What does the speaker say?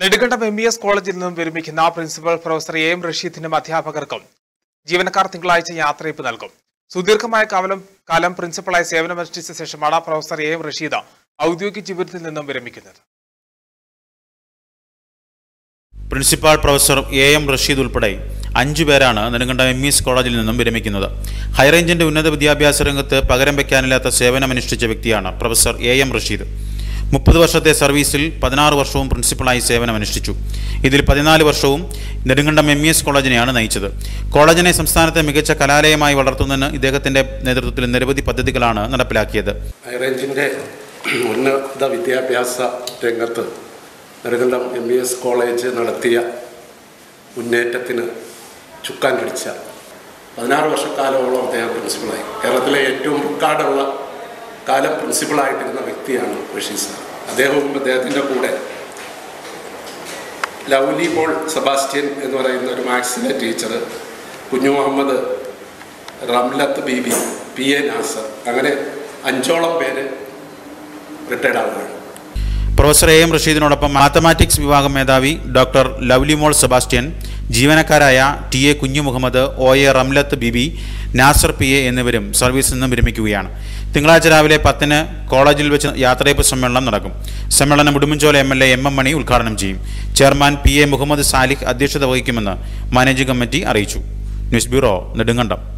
Nedumkandam M E S കോളേജിൽ നിന്നും വിരമിക്കുന്ന പ്രിൻസിപ്പൽ പ്രൊഫസർ എ എം റഷീദിനും അധ്യാപകർക്കും ജീവനക്കാർ തിങ്കളാഴ്ച യാത്രയപ്പ് നൽകും. സുദീർഘമായ കാലം കാലം പ്രിൻസിപ്പളായി സേവനമനുഷ്ഠിച്ച ശേഷമാണ് പ്രൊഫസർ എ എം റഷീദ് ഔദ്യോഗിക ജീവിതത്തിൽ നിന്നും വിരമിക്കുന്നത്. Principal professor A M Rasheed ഉൾപ്പെടെ അഞ്ചു പേരാണ് നെടുങ്കണ്ടം എം ഇ എസ് കോളേജിൽ നിന്നും വിരമിക്കുന്നത്. ഹൈറേഞ്ചിന്റെ ഉന്നത വിദ്യാഭ്യാസ രംഗത്ത് പകരം വയ്ക്കാനില്ലാത്ത സേവനമനുഷ്ഠിച്ച വ്യക്തിയാണ് പ്രൊഫസർ എ എം റഷീദ്. മുപ്പത് വർഷത്തെ സർവീസിൽ പതിനാറ് വർഷവും പ്രിൻസിപ്പളായി സേവനമനുഷ്ഠിച്ചു. ഇതിൽ പതിനാല് വർഷവും നെടുങ്കണ്ടം എം ഇ എസ് കോളേജിനെയാണ് നയിച്ചത്. കോളേജിനെ സംസ്ഥാനത്തെ മികച്ച കലാലയമായി വളർത്തുന്നതിന് ഇദ്ദേഹത്തിന്റെ നേതൃത്വത്തിൽ നിരവധി പദ്ധതികളാണ് നടപ്പിലാക്കിയത്. ഹൈറേഞ്ചിന്റെ ഉന്നത വിദ്യാഭ്യാസ രംഗത്ത് Nedumkandam M E S college നടത്തിയ മുന്നേറ്റത്തിന് ചുക്കാൻ പിടിച്ച പതിനാറ് വർഷക്കാലമോളം അദ്ദേഹം പ്രിൻസിപ്പളായി. കേരളത്തിലെ ഏറ്റവും റെക്കോർഡുള്ള കാലം പ്രിൻസിപ്പളായിട്ടിരുന്ന വ്യക്തിയാണ് റഷീദ് സാർ. അദ്ദേഹവും അദ്ദേഹത്തിന്റെ കൂടെ ലൗലി ബോൾ സെബാസ്റ്റ്യൻ എന്ന് പറയുന്ന ഒരു മാത്സിലെ teacher Kunju Muhammad Ramlath Beebi P A Nasar അങ്ങനെ അഞ്ചോളം പേര് റിട്ടയർഡ് ആവുകയാണ്. പ്രൊഫസർ എ എം റഷീദിനോടൊപ്പം മാത്തമാറ്റിക്സ് വിഭാഗം മേധാവി doctor Lovelymol Sebastian ജീവനക്കാരായ T A Kunju Muhammad O A Ramlath Beebi Nasar P A എന്നിവരും സർവീസിൽ നിന്നും വിരമിക്കുകയാണ്. തിങ്കളാഴ്ച രാവിലെ പത്തിന് കോളേജിൽ വെച്ച് യാത്രയപ്പ് സമ്മേളനം നടക്കും. സമ്മേളനം Udumbanchola M L A M M Mani ഉദ്ഘാടനം ചെയ്യും. Chairman P A Muhammad Salih അധ്യക്ഷത വഹിക്കുമെന്ന് മാനേജിംഗ് കമ്മിറ്റി അറിയിച്ചു. News bureau Nedumkandam.